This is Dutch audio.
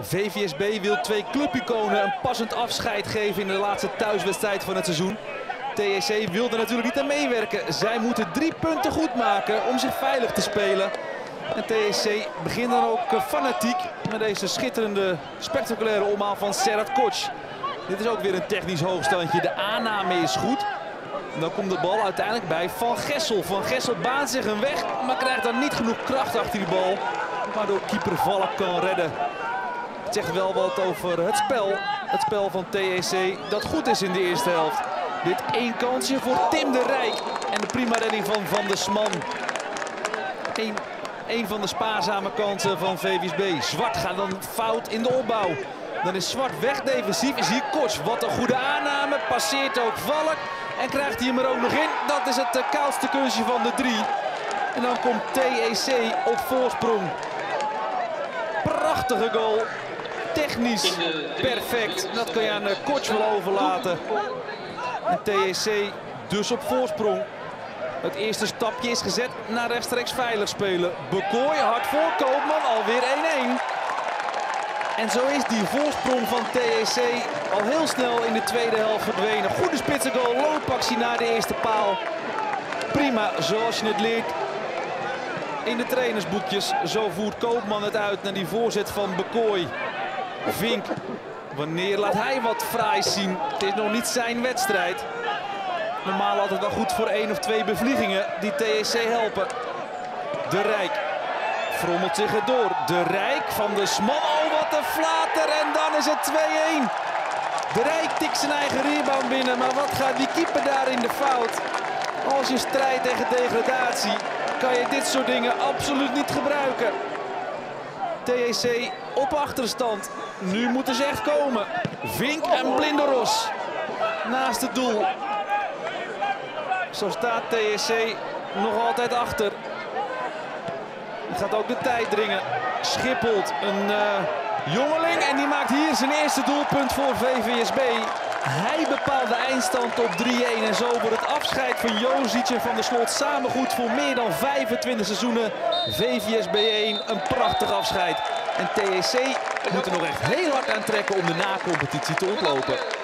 VVSB wil twee clubiconen een passend afscheid geven in de laatste thuiswedstrijd van het seizoen. TEC wilde natuurlijk niet aan meewerken. Zij moeten drie punten goed maken om zich veilig te spelen. En TEC begint dan ook fanatiek met deze schitterende, spectaculaire omhaal van Serhat Koch. Dit is ook weer een technisch hoogstandje. De aanname is goed. dan komt de bal uiteindelijk bij Van Gessel. Van Gessel baant zich een weg, maar krijgt dan niet genoeg kracht achter die bal. Waardoor keeper Valk kan redden. Het zegt wel wat over het spel. Het spel van TEC dat goed is in de eerste helft. Dit één kansje voor Tim de Rijk. En de prima redding van Van der Sman. Eén, één van de spaarzame kansen van VVSB. Zwart gaat dan fout in de opbouw. Dan is Zwart weg defensief. Is hier Kots. Wat een goede aanname. Passeert ook Valk. En krijgt hij hem er ook nog in. Dat is het eh, koudste kunstje van de drie. En dan komt TEC op voorsprong. Prachtige goal. Technisch perfect. Dat kan je aan wel overlaten. En TEC dus op voorsprong. Het eerste stapje is gezet naar rechtstreeks veilig spelen. Bekooi hard voor Koopman, alweer 1-1. En zo is die voorsprong van TEC al heel snel in de tweede helft verdwenen. Goede spitsengoal, loopactie naar de eerste paal. Prima, zoals je het leert in de trainersboekjes. Zo voert Koopman het uit naar die voorzet van Bekooi. Vink, wanneer laat hij wat fraais zien? Het is nog niet zijn wedstrijd. Normaal altijd wel goed voor één of twee bevliegingen die TEC helpen. De Rijk frommelt zich erdoor. De Rijk van de Smal. Oh, wat een flater. En dan is het 2-1. De Rijk tikt zijn eigen rebound binnen. Maar wat gaat die keeper daar in de fout? Als je strijdt tegen degradatie kan je dit soort dingen absoluut niet gebruiken. TEC op achterstand. Nu moeten ze echt komen. Vink en Blinderos naast het doel. Zo staat TSC nog altijd achter. Gaat ook de tijd dringen. Schippelt een uh, jongeling en die maakt hier zijn eerste doelpunt voor VVSB. Hij bepaalt de eindstand op 3-1 en zo wordt het afscheid van Jozic Van der Slot samen goed voor meer dan 25 seizoenen. VVSB 1, een prachtig afscheid. En TSC moet er nog echt heel hard aan trekken om de na-competitie te ontlopen.